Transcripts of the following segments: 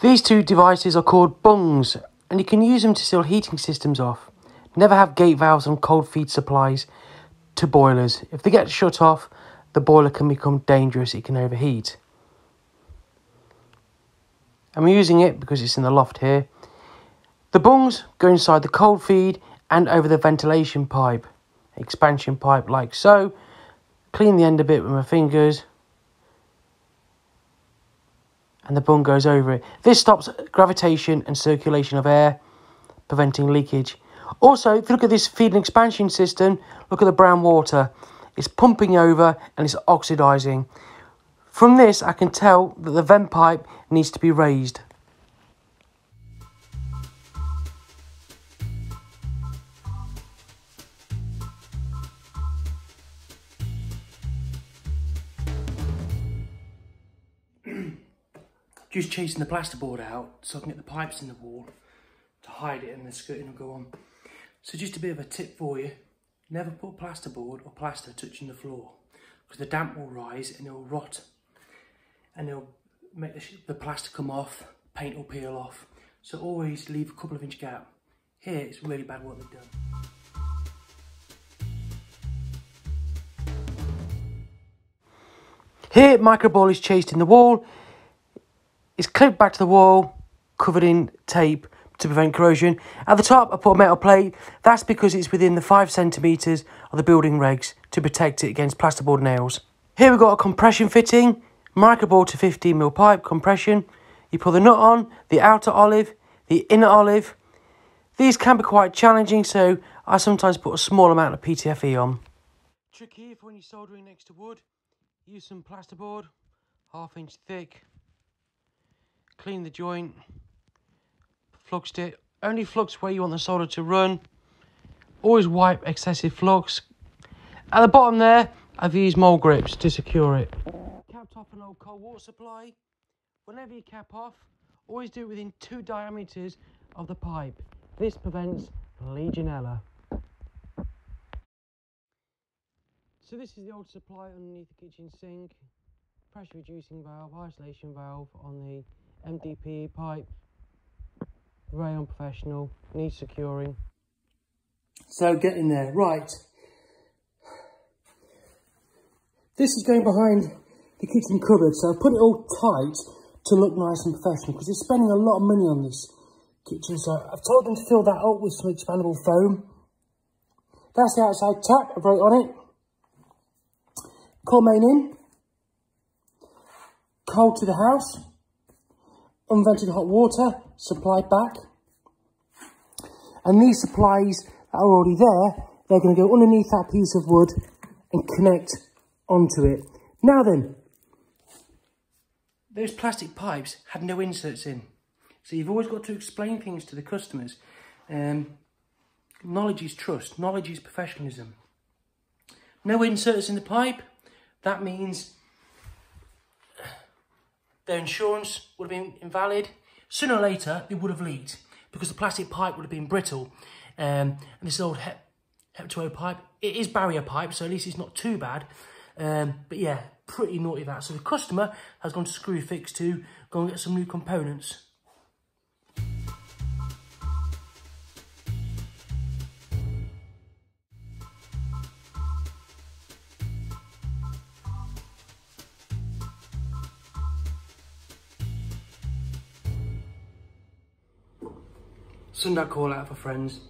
These two devices are called bungs and you can use them to seal heating systems off. Never have gate valves on cold feed supplies to boilers. If they get shut off, the boiler can become dangerous, it can overheat. I'm using it because it's in the loft here. The bungs go inside the cold feed and over the ventilation pipe, expansion pipe like so. Clean the end a bit with my fingers and the bung goes over it. This stops gravitation and circulation of air, preventing leakage. Also, if you look at this feed and expansion system, look at the brown water. It's pumping over and it's oxidizing. From this, I can tell that the vent pipe needs to be raised. Just chasing the plasterboard out so I can get the pipes in the wall to hide it and the skirting will go on. So just a bit of a tip for you, never put plasterboard or plaster touching the floor because the damp will rise and it'll rot and it'll make the, the plaster come off, paint will peel off. So always leave a couple of inch gap. Here it's really bad what they've done. Here microbore is chased in the wall. It's clipped back to the wall, covered in tape to prevent corrosion. At the top I put a metal plate. That's because it's within the 5 centimetres of the building regs to protect it against plasterboard nails. Here we've got a compression fitting microbore to 15mm pipe compression. You put the nut on, the outer olive, the inner olive. These can be quite challenging, so I sometimes put a small amount of PTFE on. Trick here for when you're soldering next to wood. Use some plasterboard, half inch thick. Clean the joint, fluxed it. Only flux where you want the solder to run. Always wipe excessive flux. At the bottom there, I've used mole grips to secure it capped off an old cold water supply. Whenever you cap off, always do it within two diameters of the pipe. This prevents Legionella. So this is the old supply underneath the kitchen sink. Pressure reducing valve, isolation valve on the MDPE pipe. Rayon professional, needs securing. So get in there, right. This is going behind the kitchen cupboard. So I've put it all tight to look nice and professional because they're spending a lot of money on this kitchen. So I've told them to fill that up with some expandable foam. That's the outside tap, I wrote on it. Core main in. Cold to the house. Unvented hot water, supply back. And these supplies that are already there, they're going to go underneath that piece of wood and connect onto it. Now then, those plastic pipes had no inserts in. So you've always got to explain things to the customers. Um, knowledge is trust, knowledge is professionalism. No inserts in the pipe, that means their insurance would have been invalid. Sooner or later, it would have leaked because the plastic pipe would have been brittle. Um, and this old Hep Hep2O pipe, it is barrier pipe, so at least it's not too bad. Um, but yeah, pretty naughty that. So the customer has gone to Screwfix to go and get some new components. Sunday call out for friends.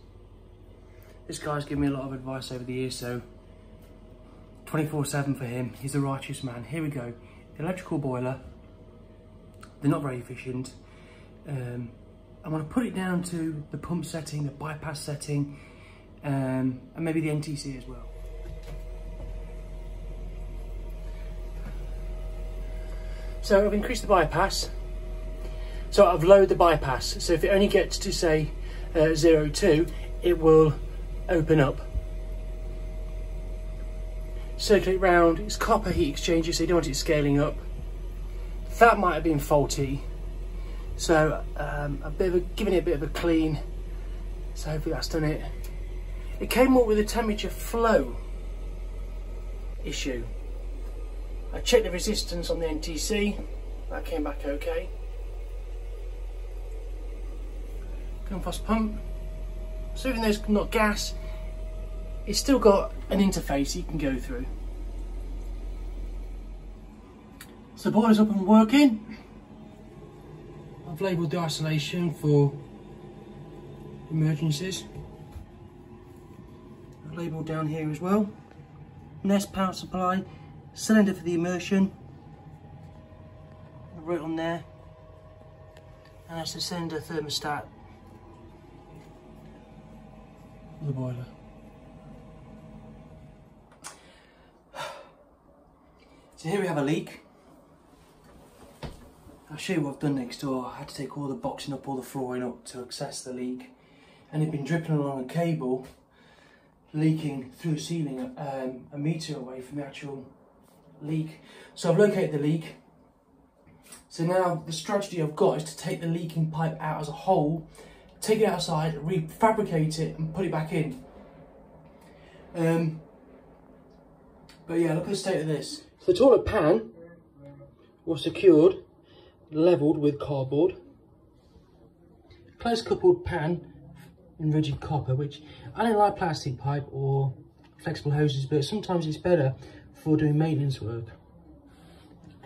This guy's given me a lot of advice over the years, so 24-7 for him. He's a righteous man. Here we go. The electrical boiler. They're not very efficient. Um, I'm going to put it down to the pump setting, the bypass setting, um, and maybe the NTC as well. So I've increased the bypass. So I've lowered the bypass. So if it only gets to say uh, 02, it will open up circulate round. It's copper heat exchanger, so you don't want it scaling up. That might have been faulty. So um, a bit of a, giving it a bit of a clean. So hopefully that's done it. It came up with a temperature flow issue. I checked the resistance on the NTC. That came back okay. Grundfos pump. So even though it's not gas, it's still got an interface you can go through. So boiler's up and working. I've labelled the isolation for emergencies. I've labelled down here as well. Nest power supply, cylinder for the immersion, right on there, and that's the cylinder thermostat the boiler. So here we have a leak. I'll show you what I've done next door. I had to take all the boxing up, all the flooring up to access the leak. And it'd been dripping along a cable, leaking through the ceiling um, a metre away from the actual leak. So I've located the leak. So now the strategy I've got is to take the leaking pipe out as a whole, take it outside, refabricate it and put it back in. Um, but yeah, look at the state of this. So the toilet pan was secured levelled with cardboard. Close coupled pan in rigid copper, which I don't like plastic pipe or flexible hoses, but sometimes it's better for doing maintenance work.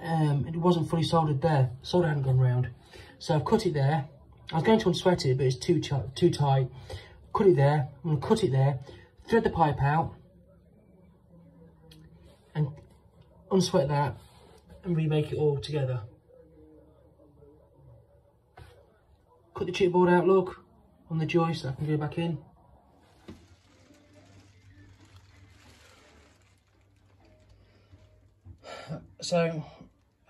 Um, it wasn't fully soldered there, solder hadn't gone round. So I've cut it there. I was going to unsweat it, but it's too, too tight. Cut it there, I'm gonna cut it there, thread the pipe out, and unsweat that, and remake it all together. cut the chipboard out, look, on the joist, I can go back in. So,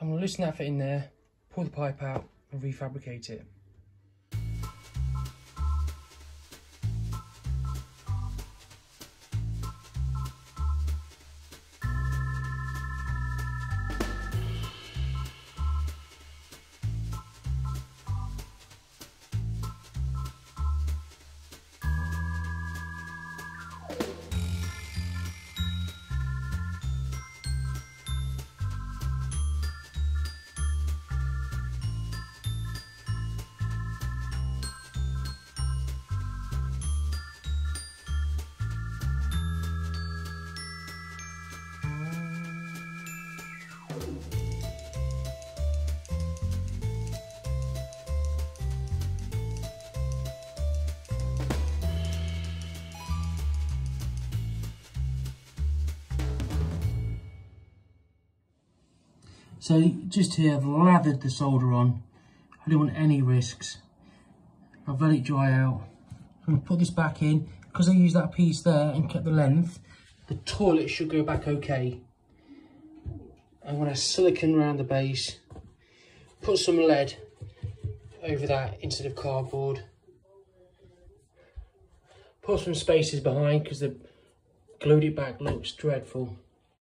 I'm going to loosen that fit in there, pull the pipe out and refabricate it. So just here, I've lathered the solder on. I don't want any risks. I've let it dry out. I'm gonna put this back in. Because I used that piece there and kept the length, the toilet should go back okay. I'm gonna silicon around the base, put some lead over that instead of cardboard. Put some spaces behind because the glued it back looks dreadful.